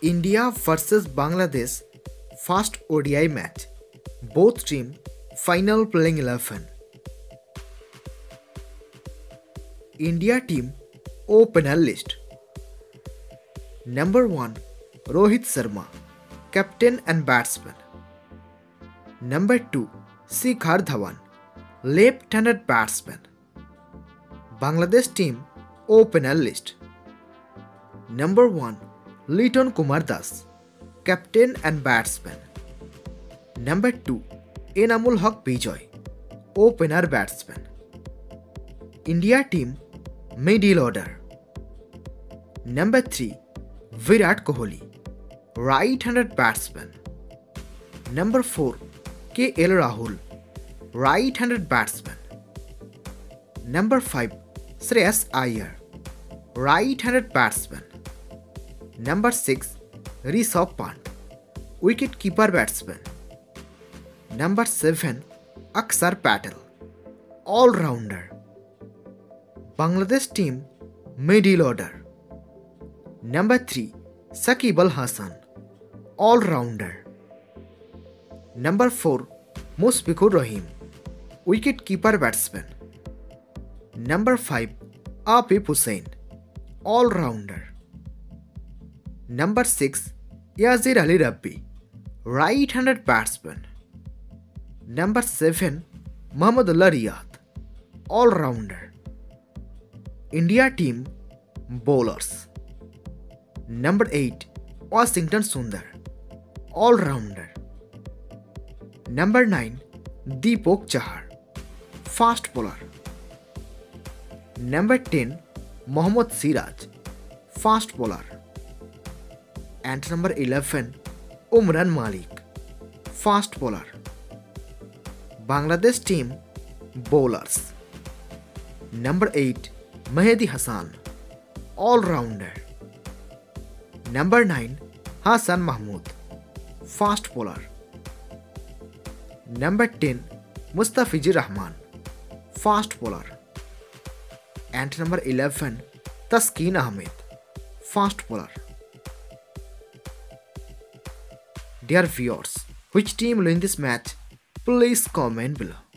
India versus Bangladesh first ODI match. Both team final playing 11. India team opener list. Number 1 Rohit Sharma, captain and batsman. Number 2 Shikhar Dhawan, left-handed batsman. Bangladesh team opener list. Number 1 Liton Kumar Das, captain and batsman. Number 2 Enamul Haq Bijoy, opener batsman. India team middle order. Number 3 Virat Kohli, right-handed batsman. Number 4 KL Rahul, right-handed batsman. Number 5 Shreyas Iyer, right-handed batsman. Number 6 Rishabh Pant, wicket-keeper batsman. Number 7 Akshar Patel, all-rounder. Bangladesh team middle order. Number 3 Shakib Al Hasan, all-rounder. Number 4 Mushfiqur Rahim, wicket-keeper batsman. Number 5 Afif Hussain, all-rounder. Number 6 Yazir Ali Rabbi, right-handed batsman. Number 7 Muhammadullah Riyad, all-rounder. India team bowlers. Number 8 Washington Sundar, all-rounder. Number 9 Deepak Chahar, fast bowler. Number 10 Mohammad Siraj, fast bowler. And number eleven Umran Malik fast bowler Bangladesh team bowlers number eight Mehidy Hasan allrounder number nine Hasan Mahmud fast bowler number ten Mustafizur Rahman fast bowler and number eleven Taskin Ahmed fast bowler Dear viewers, which team will win this match? Please comment below.